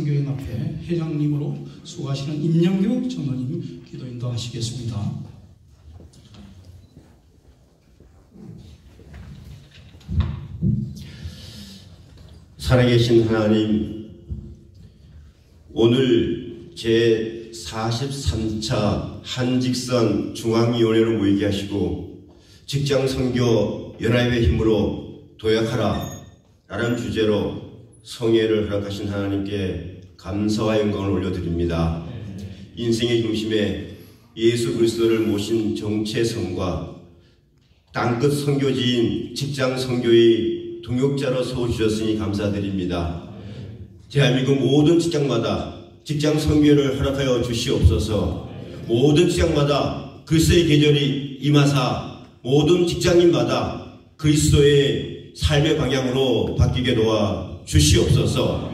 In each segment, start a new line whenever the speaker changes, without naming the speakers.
교인 앞에 회장님으로 수고하시는 임영규 전원님 기도 인도하시겠습니다.
살아계신 하나님, 오늘 제 43차 한직선 중앙위원회를 모이게 하시고 직장 선교 연합의 힘으로 도약하라 라는 주제로 성회를 허락하신 하나님께 감사와 영광을 올려드립니다. 인생의 중심에 예수 그리스도를 모신 정체성과 땅끝 선교지인 직장 선교의 동역자로 세워주셨으니 감사드립니다. 대한민국 모든 직장마다 직장 선교를 허락하여 주시옵소서 모든 직장마다 그리스도의 계절이 임하사 모든 직장인마다 그리스도의 삶의 방향으로 바뀌게 도와 주시옵소서.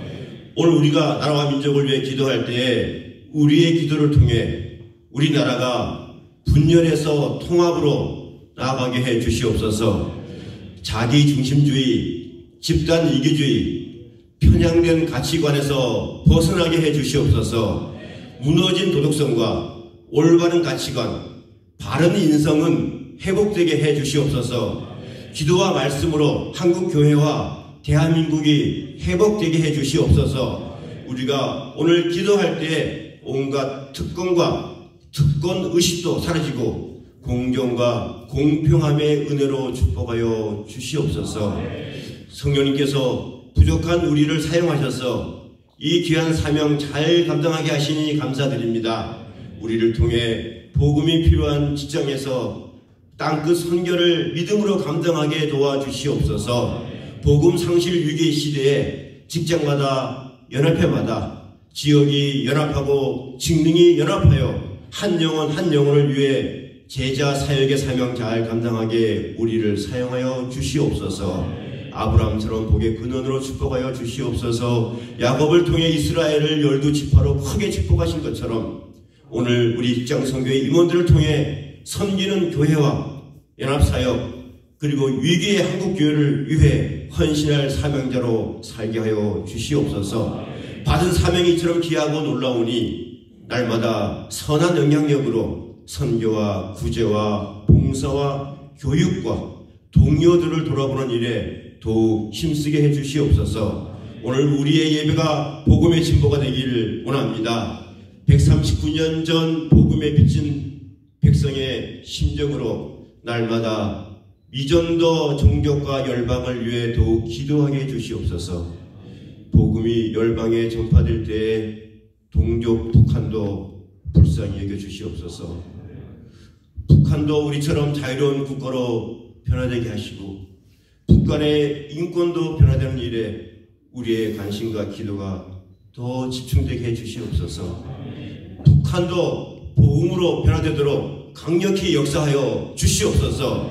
오늘 우리가 나라와 민족을 위해 기도할 때에 우리의 기도를 통해 우리나라가 분열해서 통합으로 나아가게 해 주시옵소서. 자기 중심주의, 집단 이기주의, 편향된 가치관에서 벗어나게 해 주시옵소서. 무너진 도덕성과 올바른 가치관, 바른 인성은 회복되게 해 주시옵소서 기도와 말씀으로 한국 교회와 대한민국이 회복되게 해 주시옵소서 우리가 오늘 기도할 때 온갖 특권과 특권 의식도 사라지고 공정과 공평함의 은혜로 축복하여 주시옵소서 성령님께서 부족한 우리를 사용하셔서 이 귀한 사명 잘 감당하게 하시니 감사드립니다. 우리를 통해 복음이 필요한 직장에서 땅끝 선교를 믿음으로 감당하게 도와주시옵소서 복음 상실 위기 시대에 직장마다 연합회마다 지역이 연합하고 직능이 연합하여 한 영혼 한 영혼을 위해 제자 사역의 사명 잘 감당하게 우리를 사용하여 주시옵소서. 아브라함처럼 복의 근원으로 축복하여 주시옵소서. 야곱을 통해 이스라엘을 열두 지파로 크게 축복하신 것처럼 오늘 우리 직장 선교의 임원들을 통해 섬기는 교회와 연합 사역 그리고 위기의 한국 교회를 위해 헌신할 사명자로 살게 하여 주시옵소서. 받은 사명이 이처럼 귀하고 놀라우니 날마다 선한 영향력으로 선교와 구제와 봉사와 교육과 동료들을 돌아보는 일에 더욱 힘쓰게 해 주시옵소서. 오늘 우리의 예배가 복음의 진보가 되기를 원합니다. 139년 전 복음에 비친 백성의 심정으로 날마다 미전도 종교과 열방을 위해 더욱 기도하게 해 주시옵소서. 복음이 열방에 전파될 때에 동족 북한도 불쌍히 여겨 주시옵소서. 북한도 우리처럼 자유로운 국가로 변화되게 하시고 북한의 인권도 변화되는 일에 우리의 관심과 기도가 더 집중되게 해 주시옵소서. 북한도 복음으로 변화되도록 강력히 역사하여 주시옵소서.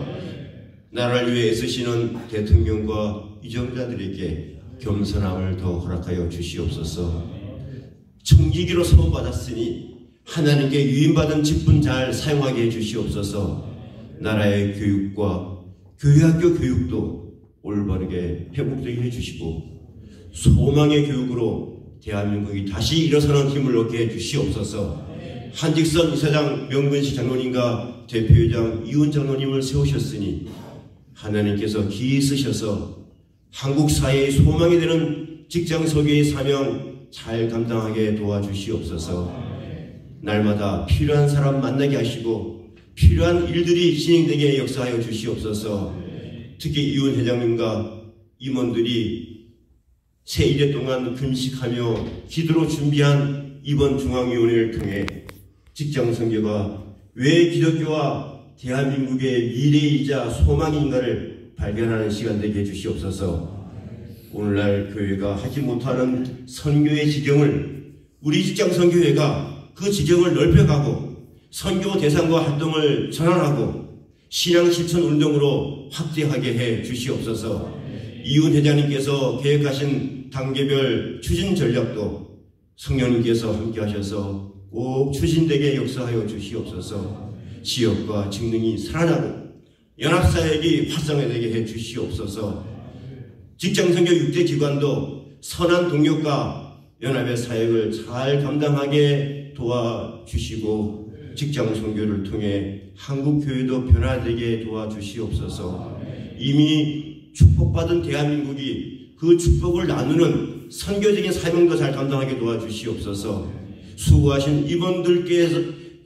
나라를 위해 애쓰시는 대통령과 유정자들에게 겸손함을 더 허락하여 주시옵소서. 청지기로 소원받았으니 하나님께 유인받은 직분 잘 사용하게 해 주시옵소서. 나라의 교육과 교회학교 교육도 올바르게 회복되게 해주시고 소망의 교육으로 대한민국이 다시 일어서는 힘을 얻게 해주시옵소서. 한직선 이사장 명근식 장로님과 대표회장 이훈 장로님을 세우셨으니 하나님께서 기이 쓰셔서 한국 사회의 소망이 되는 직장 소개의 사명 잘 감당하게 도와주시옵소서. 날마다 필요한 사람 만나게 하시고 필요한 일들이 진행되게 역사하여 주시옵소서. 특히 이훈 회장님과 임원들이 새 일에 동안 금식하며 기도로 준비한 이번 중앙위원회를 통해 직장 선교가 왜 기독교와 대한민국의 미래이자 소망인가를 발견하는 시간 되게 해주시옵소서. 오늘날 교회가 하지 못하는 선교의 지경을 우리 직장 선교회가 그 지경을 넓혀가고 선교 대상과 활동을 전환하고 신앙 실천 운동으로 확대하게 해 주시옵소서. 이훈 회장님께서 계획하신 단계별 추진 전략도 성령님께서 함께 하셔서 꼭 추진되게 역사하여 주시옵소서. 지역과 직능이 살아나고 연합사역이 활성화되게 해 주시옵소서. 직장선교 6대 기관도 선한 동력과 연합의 사역을 잘 감당하게 도와주시고 직장 선교를 통해 한국 교회도 변화되게 도와주시옵소서. 이미 축복받은 대한민국이 그 축복을 나누는 선교적인 사명도 잘 감당하게 도와주시옵소서. 수고하신 이분들께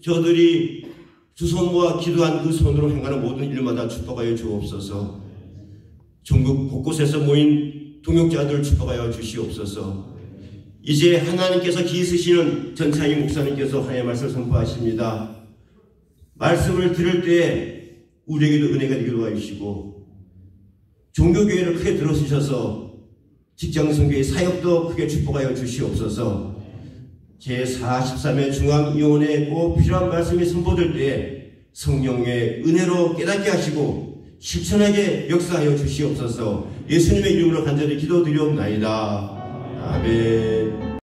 저들이 모아 기도한 그 손으로 행하는 모든 일마다 축복하여 주옵소서. 전국 곳곳에서 모인 동역자들 축복하여 주시옵소서. 이제 하나님께서 기 쓰시는 전창희 목사님께서 하나님의 말씀을 선포하십니다. 말씀을 들을 때 우리에게도 은혜가 되게 도와주시고 종교교회를 크게 들어주셔서 직장선교의 사역도 크게 축복하여 주시옵소서 제43회 중앙위원회에 꼭 필요한 말씀이 선포될 때 성령의 은혜로 깨닫게 하시고 실천하게 역사하여 주시옵소서 예수님의 이름으로 간절히 기도드리옵나이다. 아멘